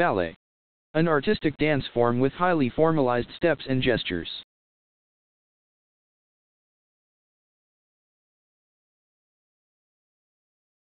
Ballet. An artistic dance form with highly formalized steps and gestures.